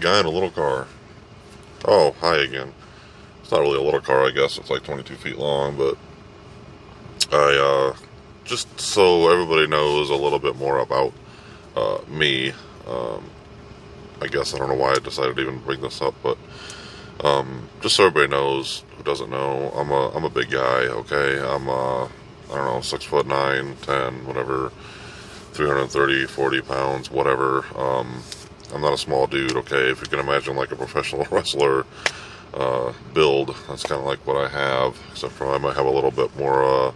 guy in a little car. Oh, hi again. It's not really a little car, I guess. It's like 22 feet long, but I, uh, just so everybody knows a little bit more about uh, me. Um, I guess I don't know why I decided to even bring this up, but um, just so everybody knows who doesn't know, I'm a I'm a big guy. Okay, I'm uh, I don't know six foot nine, ten, whatever, 330, 40 pounds, whatever. Um, I'm not a small dude. Okay, if you can imagine like a professional wrestler uh, build, that's kind of like what I have, except for I might have a little bit more uh,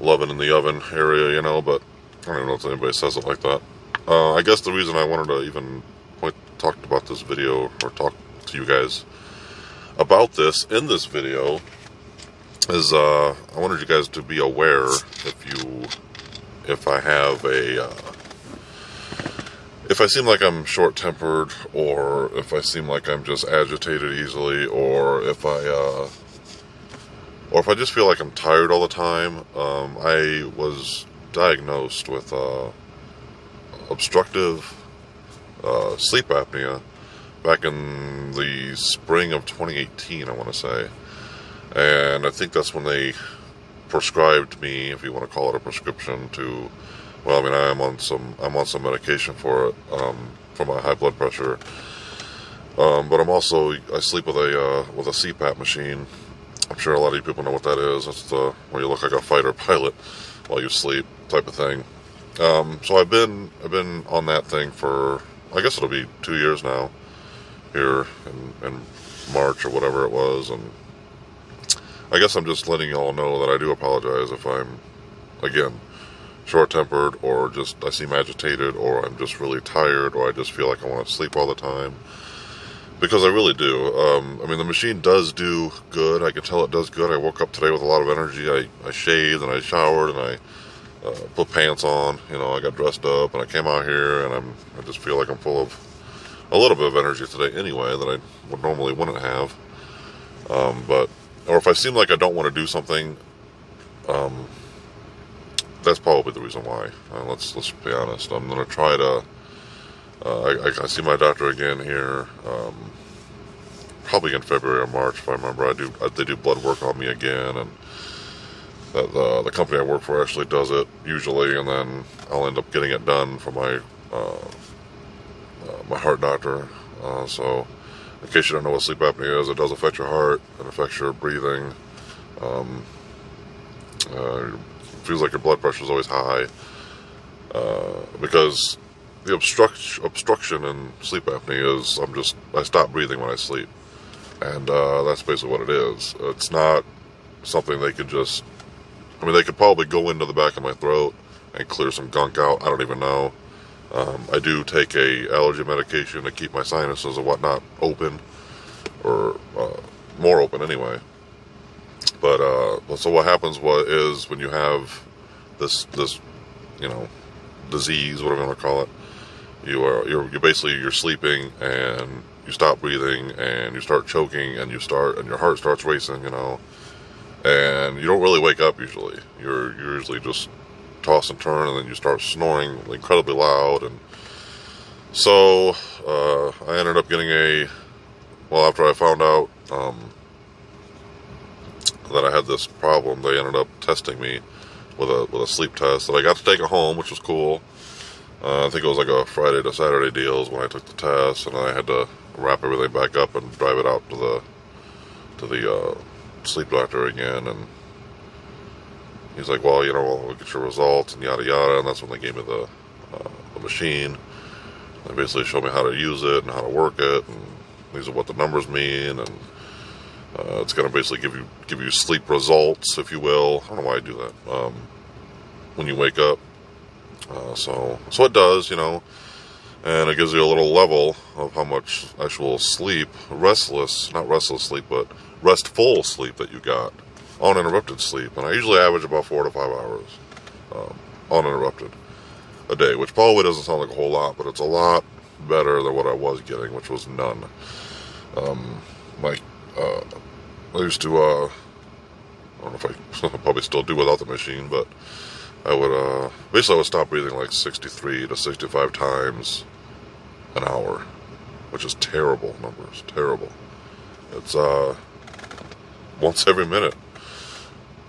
loving in the oven area, you know. But I don't know if anybody says it like that. Uh, I guess the reason I wanted to even point, talk about this video or talk to you guys about this in this video is uh, I wanted you guys to be aware if you if I have a uh, if I seem like I'm short tempered or if I seem like I'm just agitated easily or if I uh, or if I just feel like I'm tired all the time. Um, I was diagnosed with uh, obstructive uh, sleep apnea back in the spring of 2018, I want to say. And I think that's when they prescribed me, if you want to call it a prescription, to. Well, I mean, I am on some. I'm on some medication for it, um, for my high blood pressure. Um, but I'm also. I sleep with a uh, with a CPAP machine. I'm sure a lot of you people know what that is. That's the where you look like a fighter pilot while you sleep, type of thing. Um, so I've been I've been on that thing for I guess it'll be two years now here in, in March or whatever it was, and I guess I'm just letting y'all know that I do apologize if I'm, again, short-tempered or just I seem agitated or I'm just really tired or I just feel like I want to sleep all the time. Because I really do. Um, I mean, the machine does do good. I can tell it does good. I woke up today with a lot of energy. I, I shaved and I showered and I uh, put pants on. You know, I got dressed up and I came out here and I'm I just feel like I'm full of a little bit of energy today anyway that I would normally wouldn't have. Um, but or if I seem like I don't want to do something, um, that's probably the reason why. Uh, let's let's be honest. I'm gonna try to. Uh, I, I, see my doctor again here, um, probably in February or March if I remember. I do I, they do blood work on me again, and the the company I work for actually does it usually, and then I'll end up getting it done for my uh, uh, my heart doctor. Uh, so, in case you don't know what sleep apnea is, it does affect your heart. It affects your breathing. Um, uh, feels like your blood pressure is always high uh, because the obstruct obstruction in sleep apnea is I'm just I stop breathing when I sleep, and uh, that's basically what it is. It's not something they could just. I mean, they could probably go into the back of my throat and clear some gunk out. I don't even know. Um, I do take a allergy medication to keep my sinuses and whatnot open, or uh, more open anyway. But uh, so what happens what is when you have this this you know disease, whatever you want to call it, you are you're, you're basically you're sleeping and you stop breathing and you start choking and you start and your heart starts racing, you know, and you don't really wake up usually. You're, you're usually just toss and turn, and then you start snoring incredibly loud. And so uh, I ended up getting a. Well, after I found out um, that I had this problem, they ended up testing me with a with a sleep test that I got to take it home, which was cool. Uh, I think it was like a Friday to Saturday deals when I took the test, and I had to wrap everything back up and drive it out to the to the uh, sleep doctor again, and he's like, well, you know, we'll get your results and yada yada. And that's when they gave me the, uh, the machine. They basically showed me how to use it and how to work it, and these are what the numbers mean, and uh, it's going to basically give you give you sleep results, if you will. I don't know why I do that. Um, when you wake up, uh, so so it does, you know, and it gives you a little level of how much actual sleep, restless, not restless sleep, but restful sleep that you got uninterrupted sleep, and I usually average about four to five hours um, uninterrupted a day, which probably doesn't sound like a whole lot, but it's a lot better than what I was getting, which was none. Um, like, uh, I used to, uh, I don't know if I probably still do without the machine, but I would, uh, basically I would stop breathing like 63 to 65 times an hour. which is terrible numbers, terrible. It's uh, once every minute.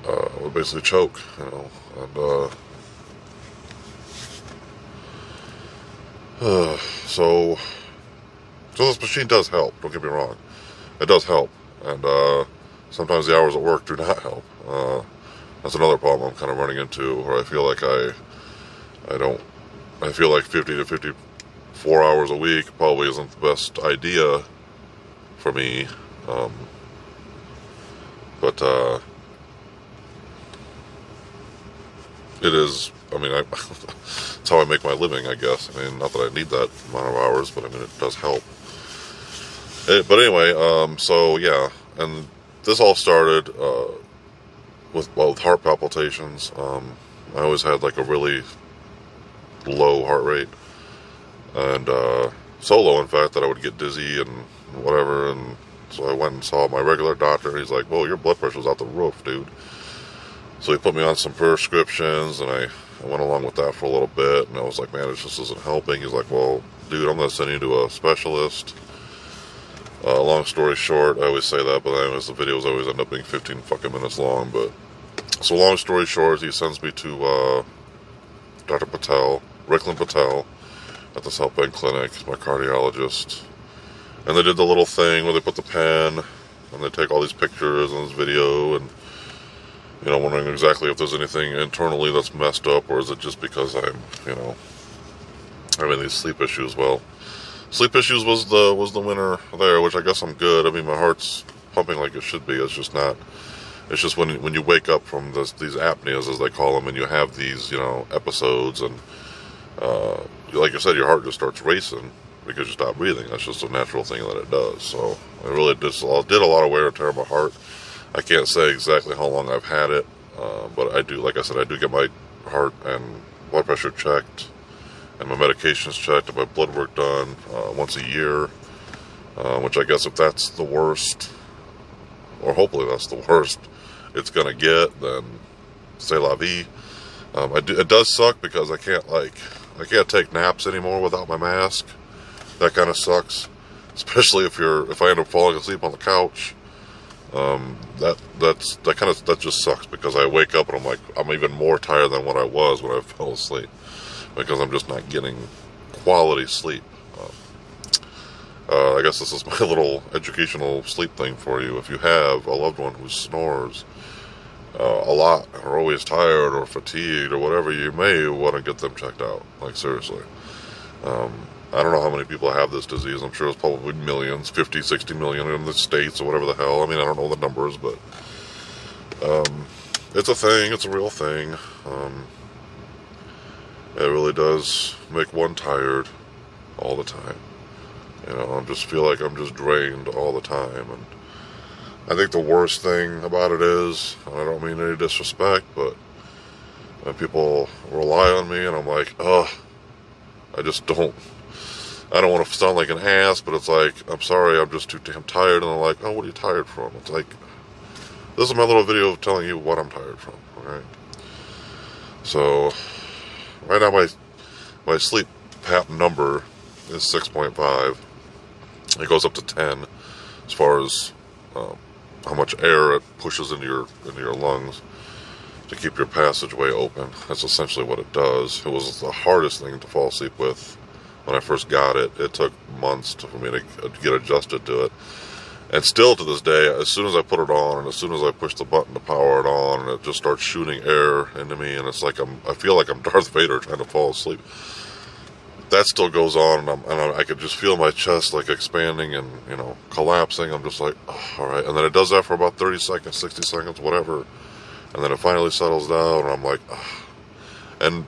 Uh, would basically choke, you know, and uh, so so this machine does help. Don't get me wrong, it does help, and uh, sometimes the hours at work do not help. Uh, that's another problem I'm kind of running into, where I feel like I I don't I feel like 50 to 54 hours a week probably isn't the best idea for me. Um, but uh, it is. I mean, I, it's how I make my living, I guess. I mean, not that I need that amount of hours, but I mean, it does help. It, but anyway, um, so yeah, and this all started uh, with well, with heart palpitations. Um, I always had like a really low heart rate, and uh, so low, in fact, that I would get dizzy and whatever. And so I went and saw my regular doctor. He's like, "Well, your blood pressure's out the roof, dude." So he put me on some prescriptions, and I, I went along with that for a little bit. And I was like, "Man, it just isn't helping." He's like, "Well, dude, I'm gonna send you to a specialist." Uh, long story short, I always say that, but anyways, the videos always end up being 15 fucking minutes long. But so long story short, he sends me to uh, Dr. Patel, Ricklin Patel, at the South Bend Clinic. My cardiologist, and they did the little thing where they put the pen and they take all these pictures and this video, and you know, wondering exactly if there's anything internally that's messed up, or is it just because I'm, you know, having these sleep issues? Well sleep issues was the was the winner there, which I guess I'm good. I mean, my heart's pumping like it should be. It's just not. It's just when when you wake up from this, these apneas, as they call them, and you have these you know episodes, and uh, like I said, your heart just starts racing because you stop breathing. That's just a natural thing that it does. So it really just did a lot of wear and tear on my heart. I can't say exactly how long I've had it, uh, but I do. Like I said, I do get my heart and blood pressure checked and my medications checked and my blood work done uh, once a year, uh, which I guess if that's the worst, or hopefully that's the worst it's gonna get, then say la vie. Um, do, it does suck because I can't like I can't take naps anymore without my mask. That kind of sucks, especially if you're if I end up falling asleep on the couch. Um, that that's that kind of that just sucks because I wake up and I'm like I'm even more tired than what I was when I fell asleep because I'm just not getting quality sleep. Um, uh, I guess this is my little educational sleep thing for you. If you have a loved one who snores uh, a lot, or always tired, or fatigued, or whatever, you may want to get them checked out. Like, seriously. Um, I don't know how many people have this disease. I'm sure it's probably millions, 50, 60 million in the States, or whatever the hell. I mean, I don't know the numbers, but um, it's a thing. It's a real thing. Um, it really does make one tired all the time. You know, I just feel like I'm just drained all the time. And I think the worst thing about it is, I don't mean any disrespect, but when people rely on me and I'm like, oh, I just don't, I don't want to sound like an ass, but it's like, I'm sorry, I'm just too damn tired. And they're like, oh, what are you tired from? It's like, this is my little video of telling you what I'm tired from, alright? So, Right now, my my sleep PAP number is 6.5. It goes up to 10 as far as um, how much air it pushes into your into your lungs to keep your passageway open. That's essentially what it does. It was the hardest thing to fall asleep with when I first got it. It took months to, for me to get adjusted to it. And still to this day, as soon as I put it on and as soon as I push the button to power it on, it just starts shooting air into me, and it's like I'm, I feel like I'm Darth Vader trying to fall asleep. That still goes on, and, and I could just feel my chest like expanding and you know collapsing. I'm just like, oh, all right, and then it does that for about 30 seconds, 60 seconds, whatever, and then it finally settles down, and I'm like, oh. and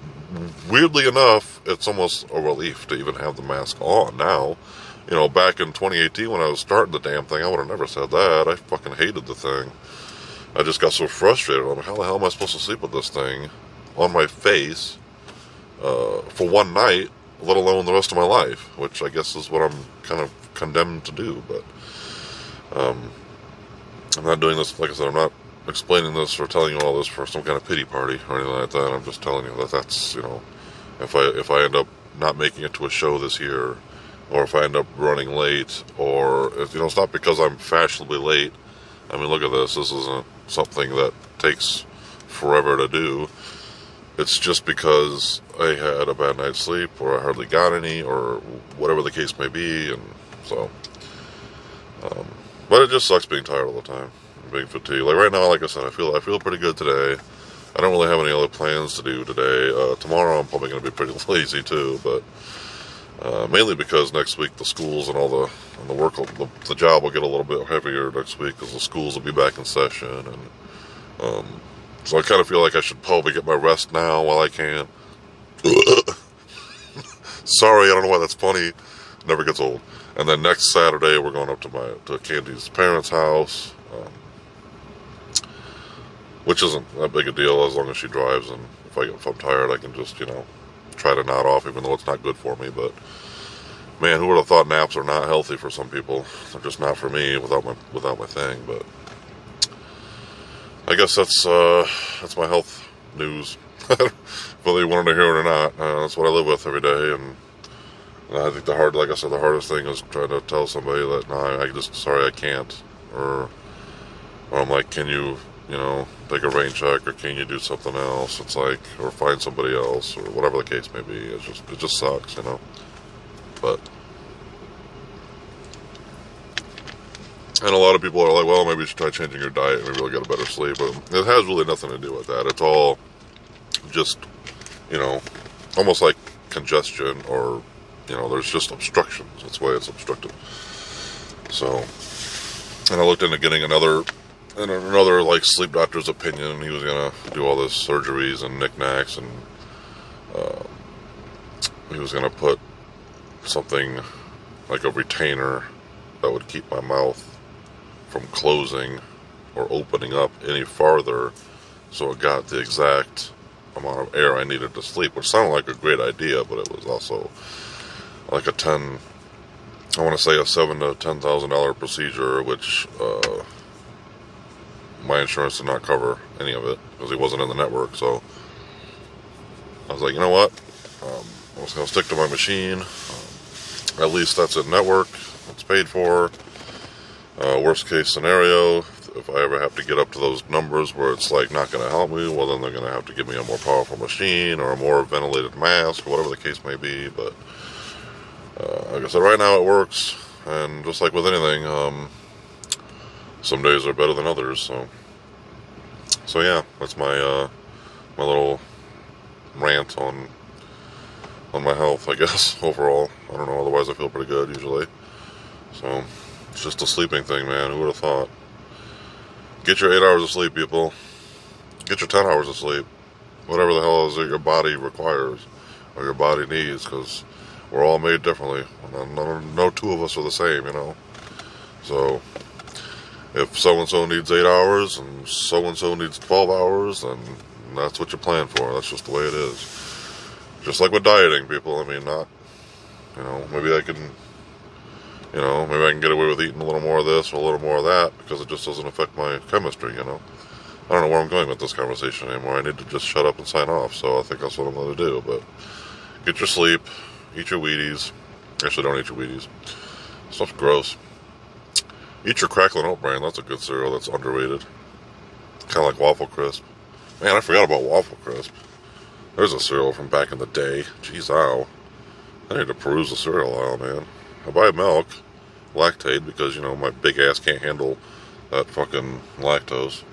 weirdly enough, it's almost a relief to even have the mask on now you know, back in 2018 when I was starting the damn thing, I would have never said that. I fucking hated the thing. I just got so frustrated. I'm like, how the hell am I supposed to sleep with this thing on my face uh, for one night, let alone the rest of my life? Which I guess is what I'm kind of condemned to do. But um, I'm not doing this, like I said, I'm not explaining this or telling you all this for some kind of pity party or anything like that. I'm just telling you that that's, you know, if I if I end up not making it to a show this year or if I end up running late, or if, you know, it's not because I'm fashionably late. I mean, look at this. This isn't something that takes forever to do. It's just because I had a bad night's sleep, or I hardly got any, or whatever the case may be, and so. Um, but it just sucks being tired all the time, being fatigued. Like right now, like I said, I feel I feel pretty good today. I don't really have any other plans to do today. Uh, tomorrow, I'm probably going to be pretty lazy too, but uh, mainly because next week the schools and all the and the work, the, the job will get a little bit heavier next week because the schools will be back in session, and um, so I kind of feel like I should probably get my rest now while I can. Sorry, I don't know why that's funny. Never gets old. And then next Saturday we're going up to my to Candy's parents' house. Um, which isn't that big a deal as long as she drives. And if I if I'm tired, I can just you know try to nod off, even though it's not good for me. But man, who would have thought naps are not healthy for some people? They're just not for me without my without my thing. But I guess that's uh, that's my health news. Whether you wanted to hear it or not, uh, that's what I live with every day. And, and I think the hard, like I said, the hardest thing is trying to tell somebody that no, I just sorry I can't, or or I'm like, can you you know, take a rain check, or can you do something else? It's like, or find somebody else, or whatever the case may be. It's just, it just sucks, you know. But, and a lot of people are like, well, maybe you should try changing your diet, maybe you'll get a better sleep. But it has really nothing to do with that. It's all just, you know, almost like congestion, or, you know, there's just obstructions. That's why it's obstructive. So, and I looked into getting another in another like sleep doctor's opinion, he was gonna do all this surgeries and knickknacks, and uh, he was gonna put something like a retainer that would keep my mouth from closing or opening up any farther, so it got the exact amount of air I needed to sleep, which sounded like a great idea, but it was also like a ten. I want to say a seven to ten thousand dollar procedure, which. Uh, my insurance did not cover any of it because he wasn't in the network. So I was like, you know what? Um, I was going to stick to my machine. Um, at least that's a network. It's paid for. Uh, worst case scenario, if I ever have to get up to those numbers where it's like not going to help me, well then they're going to have to give me a more powerful machine or a more ventilated mask or whatever the case may be. But uh, like I said, right now it works, and just like with anything, um, some days are better than others. So, so yeah, that's my uh, my little rant on on my health. I guess overall, I don't know. Otherwise, I feel pretty good usually. So, it's just a sleeping thing, man. Who would have thought? Get your eight hours of sleep, people. Get your ten hours of sleep. Whatever the hell is your body requires or your body needs, because we're all made differently. No, no two of us are the same, you know. So if so and so needs eight hours and so and so needs 12 hours, then that's what you plan for. That's just the way it is. Just like with dieting, people. I mean, not, you know, maybe I can, you know, maybe I can get away with eating a little more of this or a little more of that because it just doesn't affect my chemistry, you know. I don't know where I'm going with this conversation anymore. I need to just shut up and sign off. So I think that's what I'm going to do. But get your sleep, eat your Wheaties. Actually, don't eat your Wheaties. Stuff's gross. Eat your Cracklin' Oat Bran. That's a good cereal. That's underrated. Kind of like Waffle Crisp. Man, I forgot about Waffle Crisp. There's a cereal from back in the day. Jeez, ow. I need to peruse the cereal aisle, man. I buy milk, Lactaid, because, you know, my big ass can't handle that fucking lactose.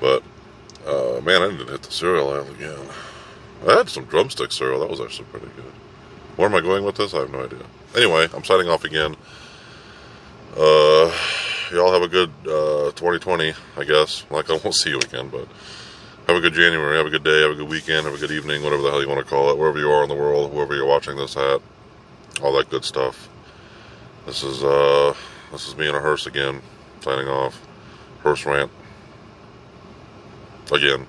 But, uh, man, I to hit the cereal aisle again. I had some drumstick cereal. That was actually pretty good. Where am I going with this? I have no idea. Anyway, I'm signing off again. Uh, y'all have a good uh, 2020, I guess. Like I won't see you again, but have a good January, have a good day, have a good weekend, have a good evening, whatever the hell you want to call it, wherever you are in the world, whoever you're watching this at, all that good stuff. This is uh, this is me and a hearse again, signing off. Hearse rant again.